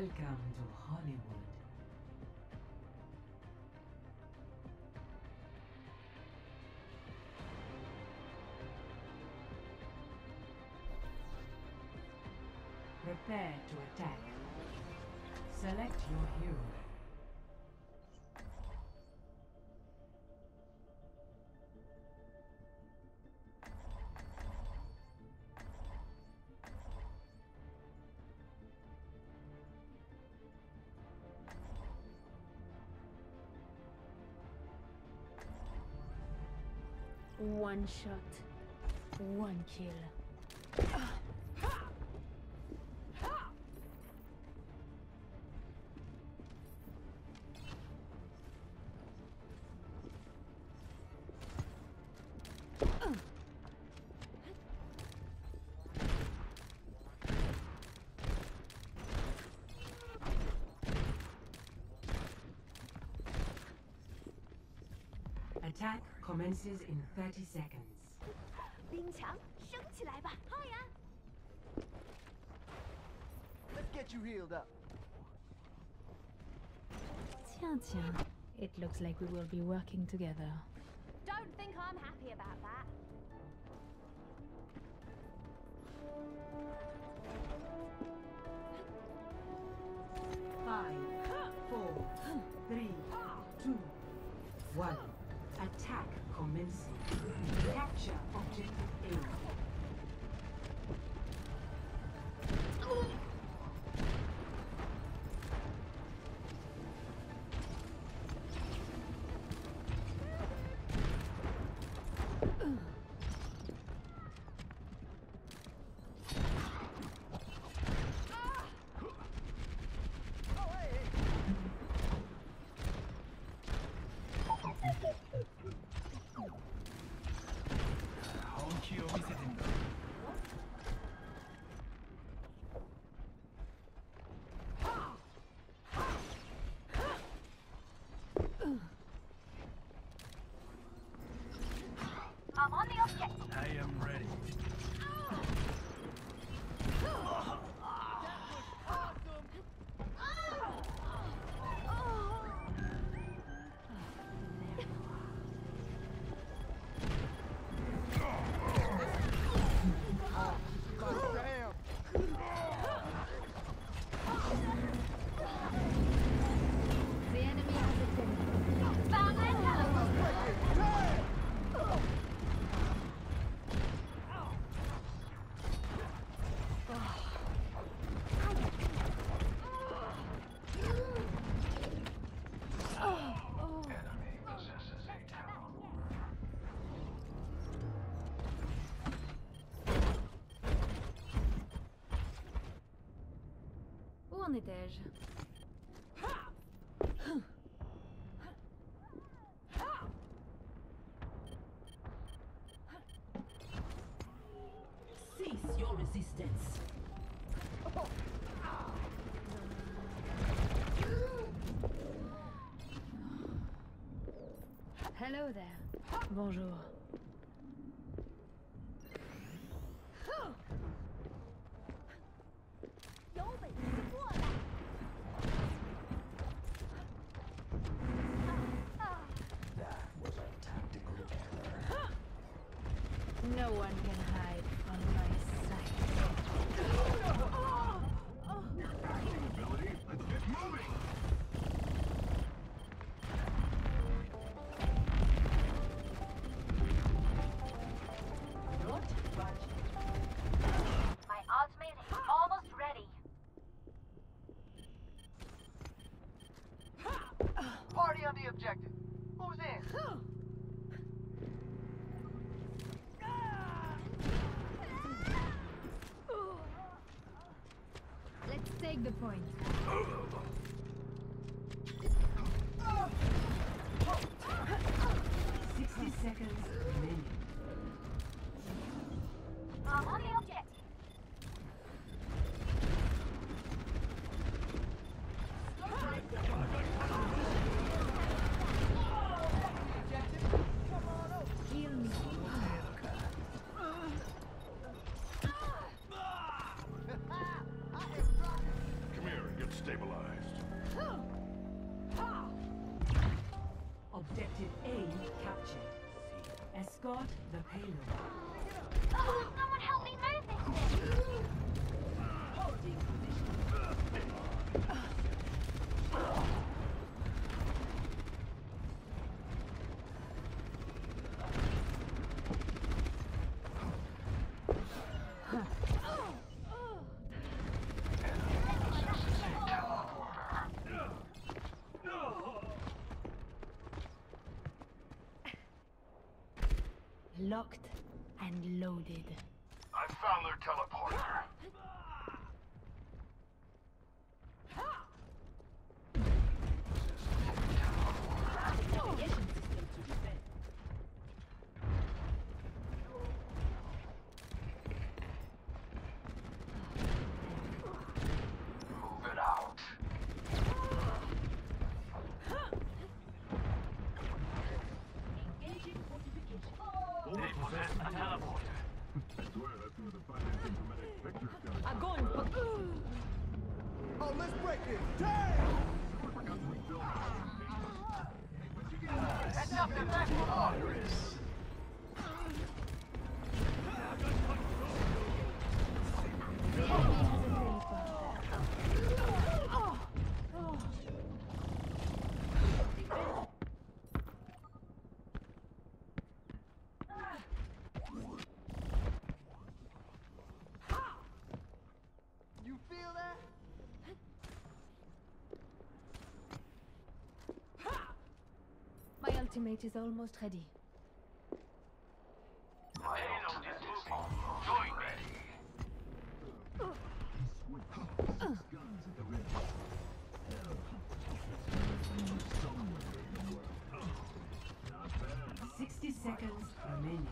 Welcome to Hollywood. Prepare to attack. Select your hero. One shot, one kill. Attack commences in 30 seconds. 冰墙升起来吧！好呀。 Let's get you healed up. Tiens, tiens. It looks like we will be working together. Don't think I'm happy about that. Objective. I en étais-je Cease your resistance. Hello there. Bonjour. The point. The payload. Oh, someone help me move this thing! Locked and loaded. Damn! Up, they're back. You feel that? My ultimate is almost ready. My ultimate is almost ready. Sixty seconds remaining.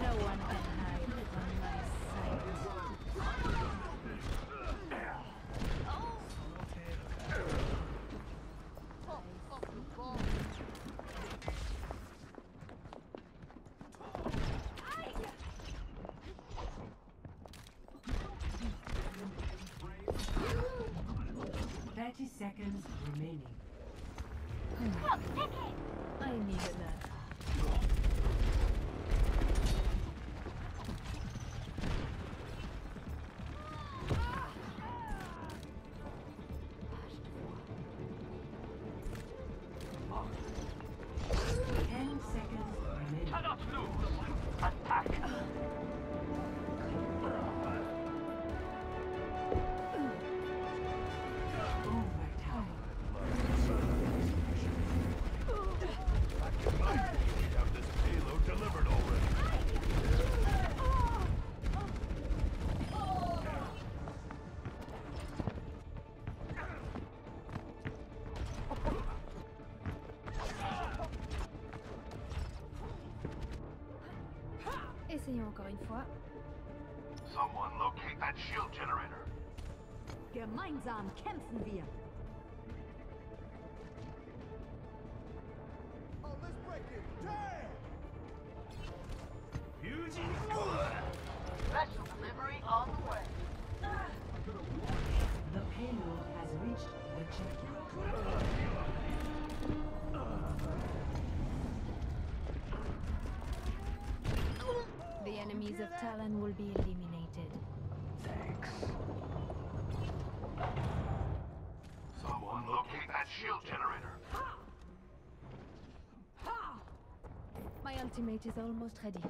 No one can hide from my sight. Thirty seconds remaining. Look, take it! I Essayons encore une fois. Someone locate that shield generator. Gemeinsam kämpfen wir! Oh, let's break it. Damn! Special delivery on the way. The payload has reached the checkpoint. Enemies of Talon will be eliminated. Thanks. Someone locate that shield generator. My ultimate is almost ready.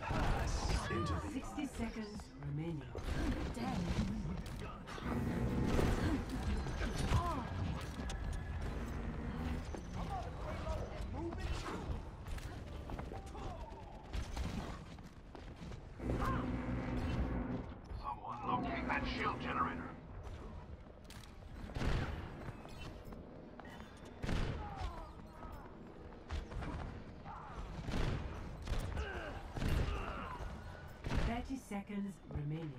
Pass Into the Sixty seconds remaining. Someone locate that shield generator. Thirty seconds remaining.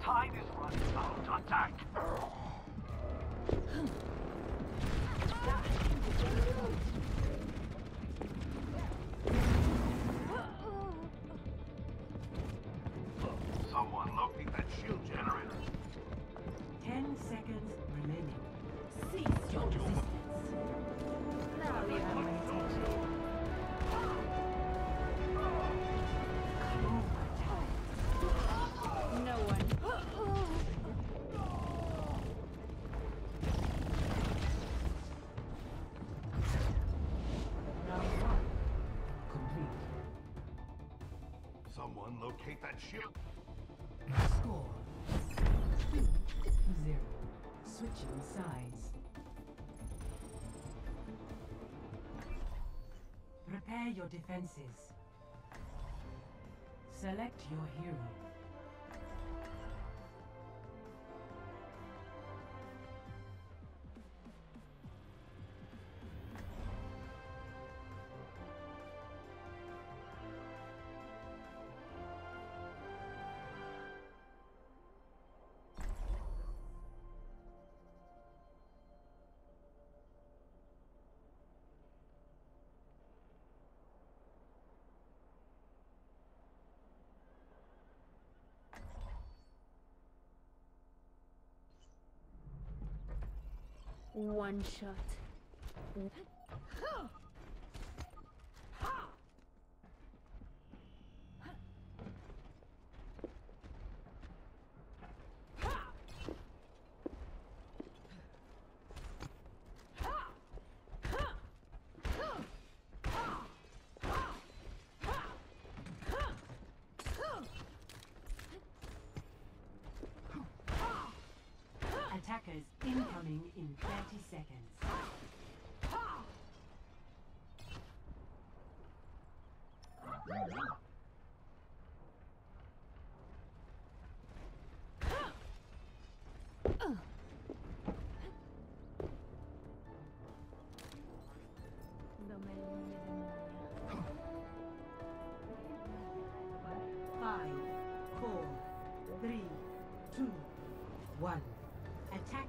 Time is running out. Attack. Someone locate that shield generator. Ten seconds remaining. Cease your resistance. Someone locate that shield. Score. Two zero. Switching sides. Prepare your defenses. Select your hero. One shot. Attackers incoming in 30 seconds. Five,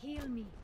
Heal me.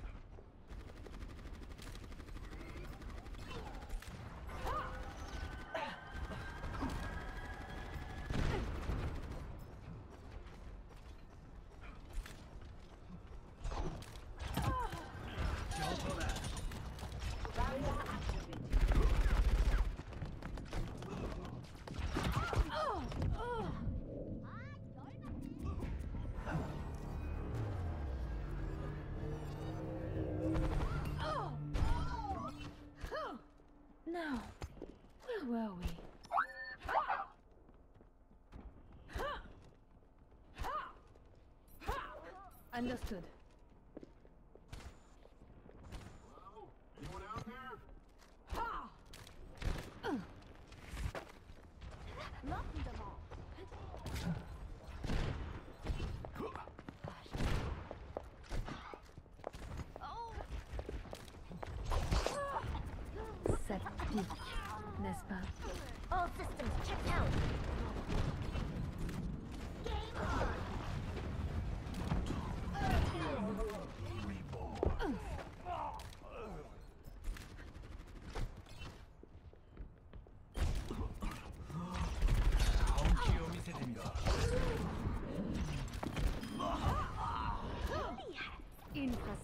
Understood.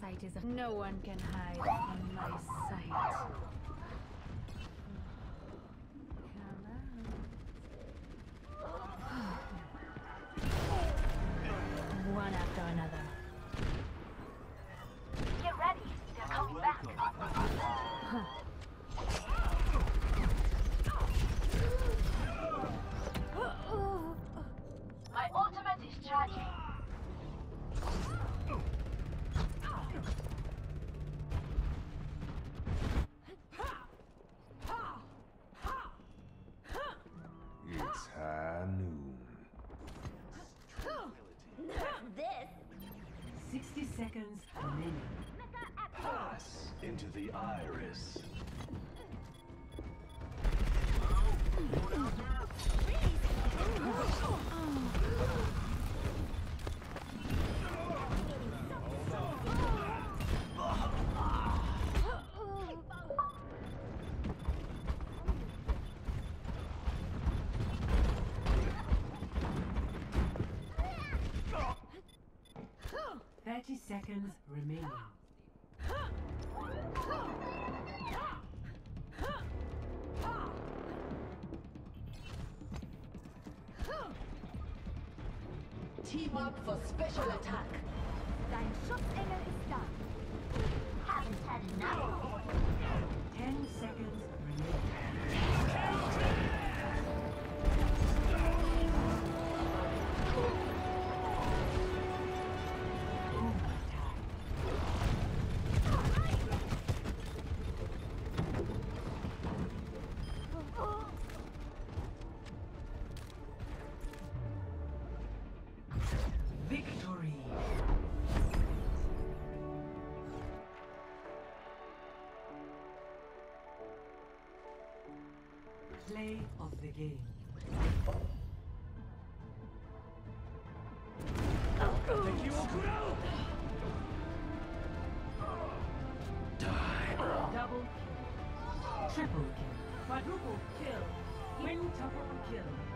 Infrasight is a... No one can hide from my sight. Seconds remaining. Pass into the iris. Seconds remaining. Team up for special attack. Dein Schutzengel ist da. Play of the game. Double kill. Triple kill. Quadruple kill. Quintuple kill.